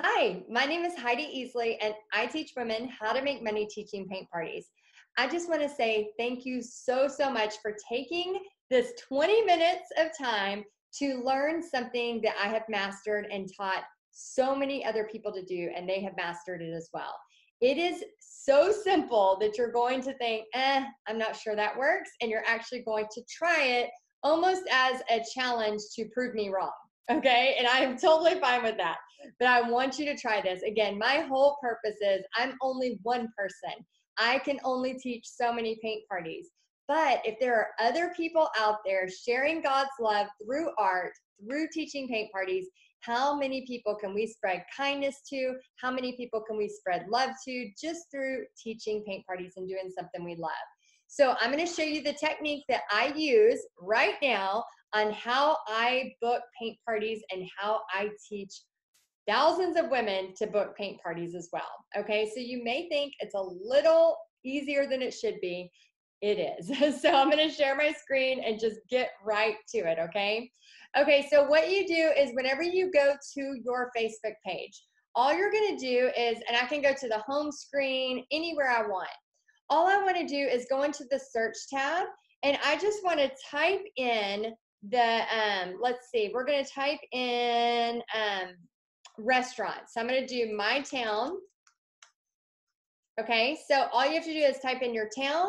Hi, my name is Heidi Easley, and I teach women how to make money teaching paint parties. I just want to say thank you so, so much for taking this 20 minutes of time to learn something that I have mastered and taught so many other people to do, and they have mastered it as well. It is so simple that you're going to think, eh, I'm not sure that works, and you're actually going to try it almost as a challenge to prove me wrong. Okay, and I am totally fine with that. But I want you to try this. Again, my whole purpose is I'm only one person. I can only teach so many paint parties. But if there are other people out there sharing God's love through art, through teaching paint parties, how many people can we spread kindness to? How many people can we spread love to just through teaching paint parties and doing something we love? So I'm going to show you the technique that I use right now on how I book paint parties and how I teach thousands of women to book paint parties as well. Okay, so you may think it's a little easier than it should be. It is. so I'm going to share my screen and just get right to it, okay? Okay, so what you do is whenever you go to your Facebook page, all you're going to do is, and I can go to the home screen anywhere I want. All I want to do is go into the search tab and I just want to type in the um let's see we're going to type in um restaurants so i'm to do my town. Okay so all you have to do is type in your town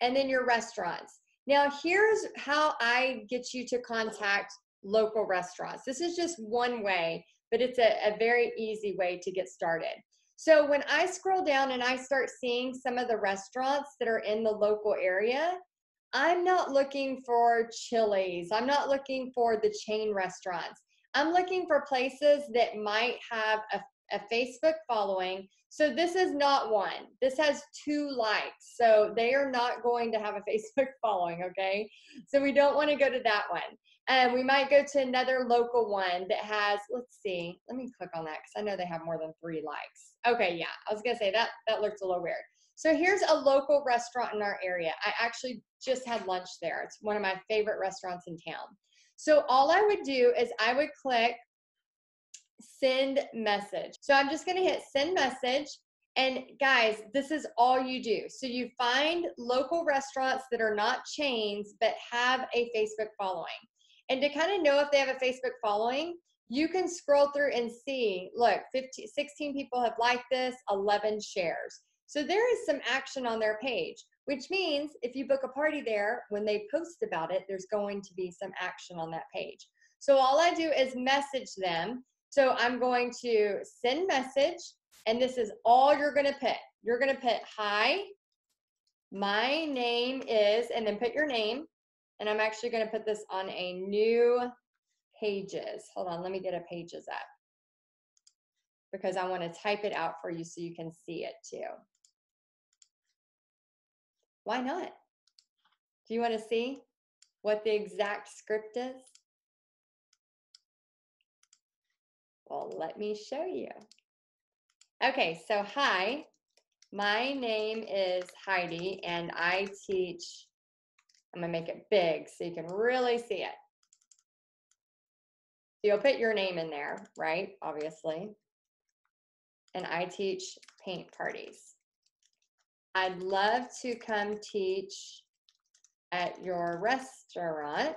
and then your restaurants. Now here's how i get you to contact local restaurants. This is just one way but it's a, a very easy way to get started. So when i scroll down and i start seeing some of the restaurants that are in the local area I'm not looking for Chili's. I'm not looking for the chain restaurants. I'm looking for places that might have a, a Facebook following. So this is not one. This has two likes. So they are not going to have a Facebook following, okay? So we don't want to go to that one. And we might go to another local one that has, let's see, let me click on that because I know they have more than three likes. Okay, yeah, I was gonna say that that looks a little weird. So here's a local restaurant in our area. I actually just had lunch there. It's one of my favorite restaurants in town. So all I would do is I would click send message. So I'm just gonna hit send message. And guys, this is all you do. So you find local restaurants that are not chains but have a Facebook following. And to kind of know if they have a Facebook following, you can scroll through and see, look, 15, 16 people have liked this, 11 shares. So there is some action on their page, which means if you book a party there, when they post about it, there's going to be some action on that page. So all I do is message them. So I'm going to send message, and this is all you're going to put. You're going to put, hi, my name is, and then put your name. And I'm actually going to put this on a new pages. Hold on, let me get a pages up because I want to type it out for you so you can see it too. Why not? Do you want to see what the exact script is? Well, let me show you. Okay, so hi, my name is Heidi and I teach, I'm gonna make it big so you can really see it. So you'll put your name in there, right? Obviously. And I teach paint parties. I'd love to come teach at your restaurant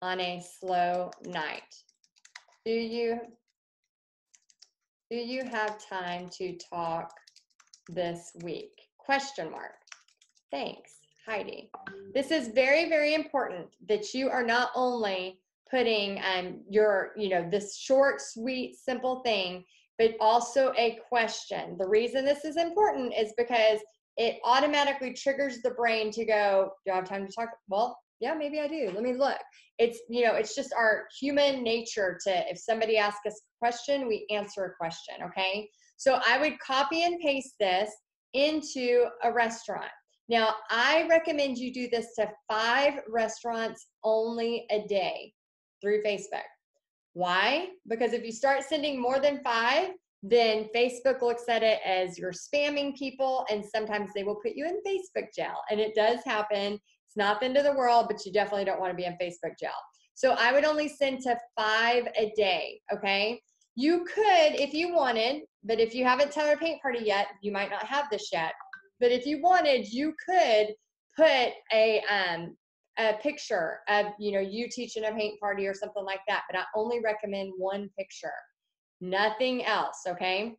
on a slow night. Do you do you have time to talk this week? Question mark. Thanks, Heidi. This is very, very important that you are not only putting um, your, you know, this short, sweet, simple thing but also a question. The reason this is important is because it automatically triggers the brain to go, Do I have time to talk? Well, yeah, maybe I do. Let me look. It's, you know, it's just our human nature to, if somebody asks us a question, we answer a question, okay? So I would copy and paste this into a restaurant. Now, I recommend you do this to five restaurants only a day through Facebook. Why? Because if you start sending more than five, then Facebook looks at it as you're spamming people, and sometimes they will put you in Facebook jail. And it does happen. It's not the end of the world, but you definitely don't want to be in Facebook jail. So I would only send to five a day, okay? you could, if you wanted, but if you haven't a paint party yet, you might not have this yet. But if you wanted, you could put a um, a picture of you know you teaching a paint party or something like that. But I only recommend one picture, nothing else. Okay.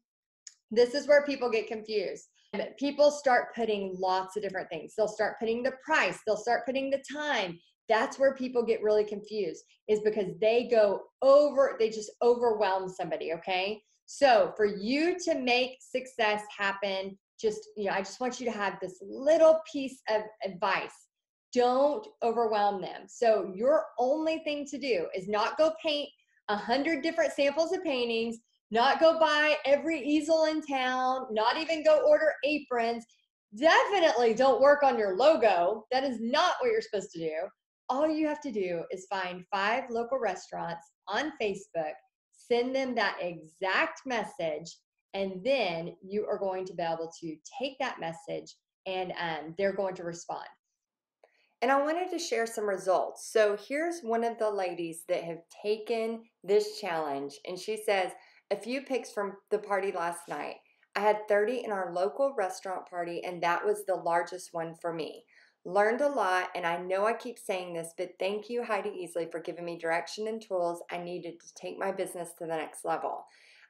This is where people get confused. People start putting lots of different things. They'll start putting the price. They'll start putting the time that's where people get really confused is because they go over they just overwhelm somebody okay so for you to make success happen just you know i just want you to have this little piece of advice don't overwhelm them. So your only thing to do is not go paint a hundred different samples of paintings not go buy every easel in town not even go order aprons. Definitely don't work on your logo. That is not what you're supposed to do. All you have to do is find five local restaurants on Facebook, send them that exact message, and then you are going to be able to take that message and um, they're going to respond. And I wanted to share some results. So here's one of the ladies that have taken this challenge, and she says, a few pics from the party last night. I had 30 in our local restaurant party, and that was the largest one for me. Learned a lot, and I know I keep saying this, but thank you, Heidi Easley, for giving me direction and tools I needed to take my business to the next level.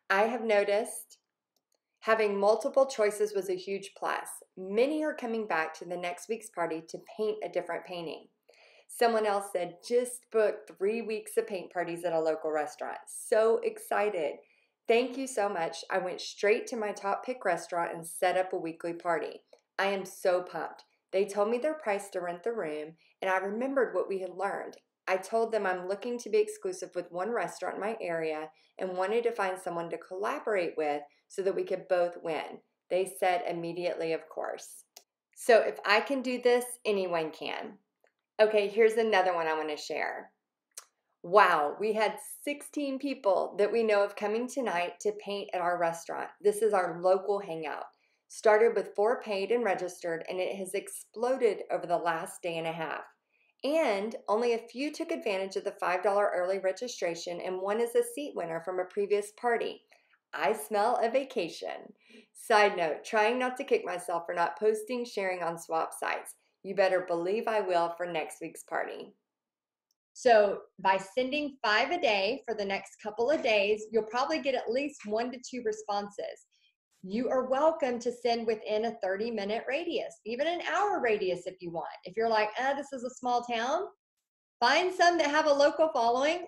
I have noticed having multiple choices was a huge plus. Many are coming back to the next week's party to paint a different painting. Someone else said, just booked three weeks of paint parties at a local restaurant. So excited. Thank you so much. I went straight to my top pick restaurant and set up a weekly party. I am so pumped. They told me their price to rent the room, and I remembered what we had learned. I told them I'm looking to be exclusive with one restaurant in my area and wanted to find someone to collaborate with so that we could both win. They said immediately, of course. So if I can do this, anyone can. Okay, here's another one I want to share. Wow, we had 16 people that we know of coming tonight to paint at our restaurant. This is our local hangout started with four paid and registered, and it has exploded over the last day and a half. And only a few took advantage of the $5 early registration, and one is a seat winner from a previous party. I smell a vacation. Side note trying not to kick myself for not posting, sharing on swap sites. You better believe I will for next week's party. So, by sending five a day for the next couple of days, you'll probably get at least one to two responses you are welcome to send within a 30 minute radius, even an hour radius if you want. If you're like, ah, this is a small town, find some that have a local following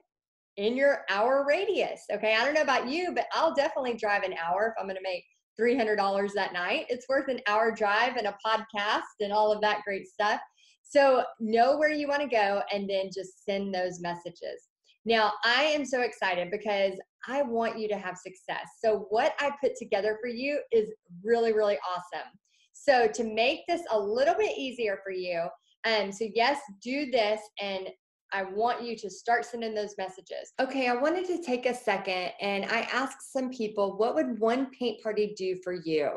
in your hour radius. Okay. I don't know about you, but I'll definitely drive an hour if I'm to make $300 that night. It's worth an hour drive and a podcast and all of that great stuff. So know where you want to go and then just send those messages. Now, I am so excited because I want you to have success. So, what I put together for you is really, really awesome. So, to make this a little bit easier for you, um, so yes, do this and I want you to start sending those messages. Okay, I wanted to take a second and I asked some people, what would one paint party do for you?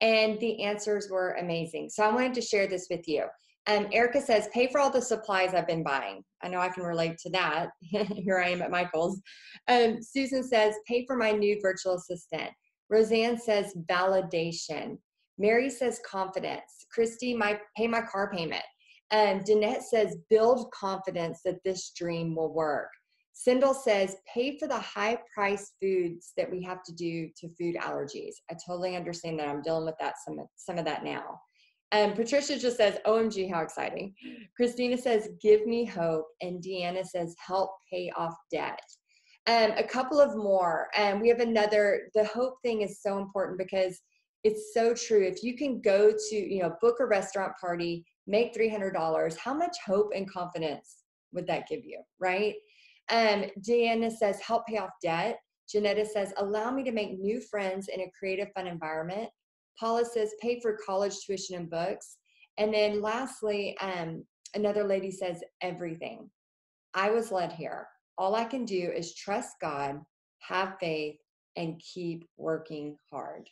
And the answers were amazing. So I wanted to share this with you. Um, Erica says, pay for all the supplies I've been buying. I know I can relate to that. Here I am at Michael's. Um, Susan says, pay for my new virtual assistant. Roseanne says, validation. Mary says, confidence. Christy, my pay my car payment. Um, Danette says, build confidence that this dream will work. Sindel says, pay for the high price foods that we have to do to food allergies. I totally understand that. I'm dealing with that some, some of that now. And Patricia just says, OMG, how exciting. Christina says, give me hope. And Deanna says, help pay off debt. And a couple of more. And we have another, the hope thing is so important because it's so true. If you can go to, you know, book a restaurant party, make $300, how much hope and confidence would that give you, right? Um, Deanna says, help pay off debt. Janetta says, allow me to make new friends in a creative, fun environment. Paula says pay for college tuition and books. And then lastly, um, another lady says everything. I was led here. All I can do is trust God, have faith, and keep working hard.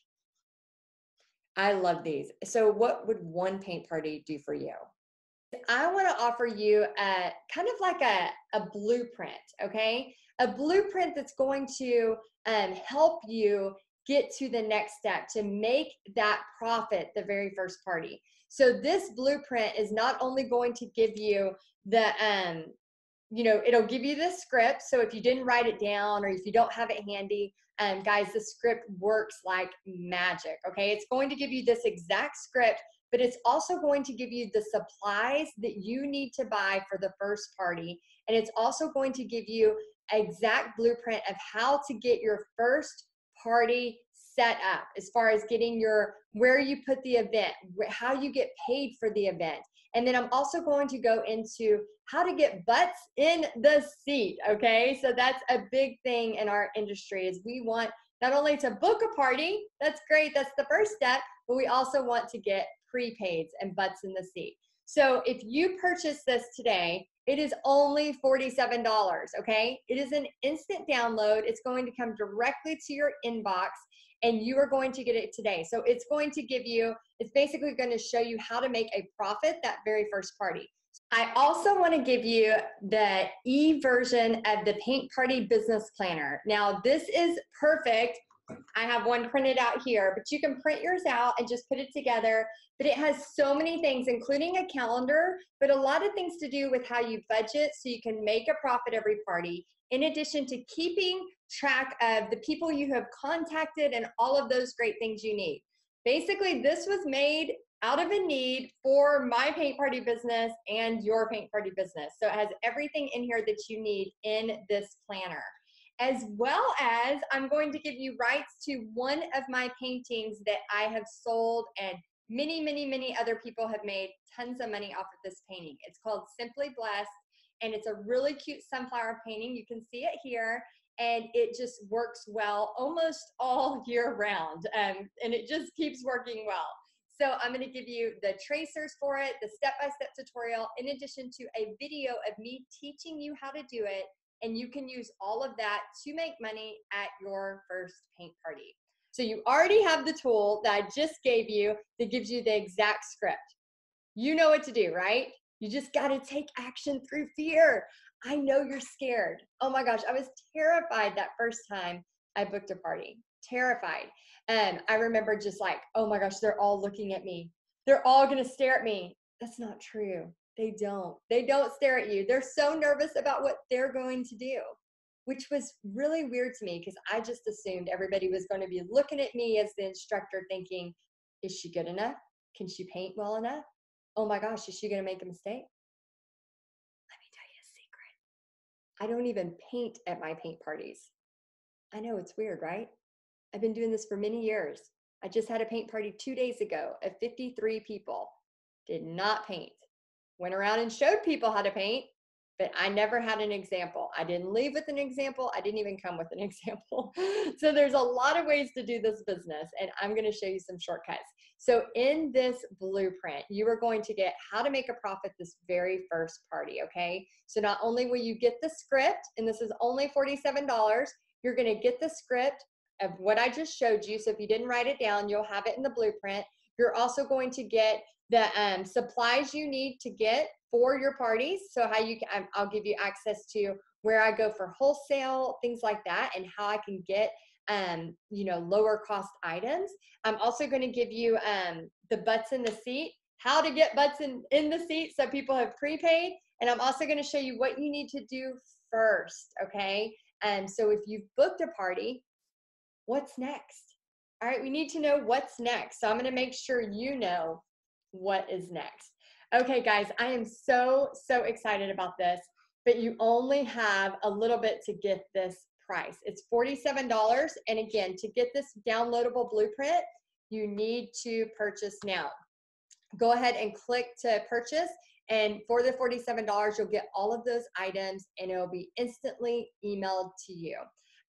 I love these. So, what would one paint party do for you? I want to offer you a kind of like a, a blueprint, okay? A blueprint that's going to um, help you get to the next step to make that profit the very first party. So this blueprint is not only going to give you the um you know it'll give you the script. So if you didn't write it down or if you don't have it handy um guys the script works like magic okay? It's going to give you this exact script but it's also going to give you the supplies that you need to buy for the first party. And it's also going to give you exact blueprint of how to get your first party set up as far as getting your where you put the event how you get paid for the event. And then i'm also going to go into how to get butts in the seat okay? So that's a big thing in our industry is we want not only to book a party that's great that's the first step but we also want to get prepaids and butts in the seat. So if you purchase this today it is only $47, okay? It is an instant download. It's going to come directly to your inbox and you are going to get it today. So it's going to give you, it's basically going to show you how to make a profit that very first party. I also want to give you the e version of the Paint Party Business Planner. Now, this is perfect I have one printed out here, but you can print yours out and just put it together. But it has so many things, including a calendar, but a lot of things to do with how you budget so you can make a profit every party, in addition to keeping track of the people you have contacted and all of those great things you need. Basically, this was made out of a need for my paint party business and your paint party business. So it has everything in here that you need in this planner as well as I'm going to give you rights to one of my paintings that I have sold and many, many, many other people have made tons of money off of this painting. It's called Simply Blessed and it's a really cute sunflower painting. You can see it here and it just works well almost all year round um, and it just keeps working well. So I'm going to give you the tracers for it, the step-by-step -step tutorial, in addition to a video of me teaching you how to do it and you can use all of that to make money at your first paint party. So you already have the tool that I just gave you that gives you the exact script. You know what to do, right? You just got to take action through fear. I know you're scared. Oh my gosh, I was terrified that first time I booked a party. Terrified. And I remember just like, oh my gosh, they're all looking at me. They're all going to stare at me. That's not true. They don't. They don't stare at you. They're so nervous about what they're going to do, which was really weird to me because I just assumed everybody was going to be looking at me as the instructor thinking, is she good enough? Can she paint well enough? Oh my gosh, is she going to make a mistake? Let me tell you a secret. I don't even paint at my paint parties. I know it's weird, right? I've been doing this for many years. I just had a paint party two days ago of 53 people. Did not paint went around and showed people how to paint, but I never had an example. I didn't leave with an example. I didn't even come with an example. so there's a lot of ways to do this business, and I'm going to show you some shortcuts. So in this blueprint, you are going to get how to make a profit this very first party, okay? So not only will you get the script, and this is only $47, you're going to get the script of what I just showed you. So if you didn't write it down, you'll have it in the blueprint. You're also going to get the um, supplies you need to get for your parties. So how you can, I'll give you access to where I go for wholesale, things like that, and how I can get um, you know, lower cost items. I'm also going to give you um, the butts in the seat, how to get butts in, in the seat so people have prepaid. And I'm also going to show you what you need to do first, okay? And so if you've booked a party, what's next? All right, we need to know what's next. So I'm going to make sure you know what is next. Okay, guys, I am so, so excited about this, but you only have a little bit to get this price. It's $47. And again, to get this downloadable blueprint, you need to purchase now. Go ahead and click to purchase. And for the $47, you'll get all of those items and it'll be instantly emailed to you.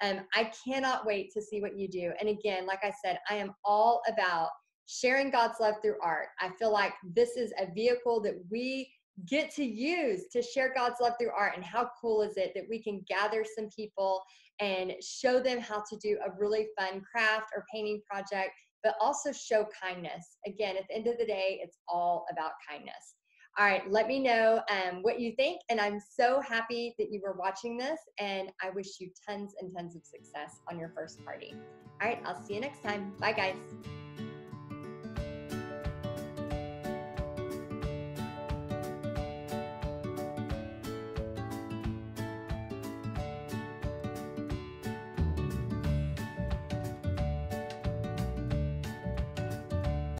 Um, I cannot wait to see what you do. And again, like I said, I am all about sharing God's love through art. I feel like this is a vehicle that we get to use to share God's love through art. And how cool is it that we can gather some people and show them how to do a really fun craft or painting project, but also show kindness. Again, at the end of the day, it's all about kindness. All right, let me know um, what you think. And I'm so happy that you were watching this. And I wish you tons and tons of success on your first party. All right, I'll see you next time. Bye, guys.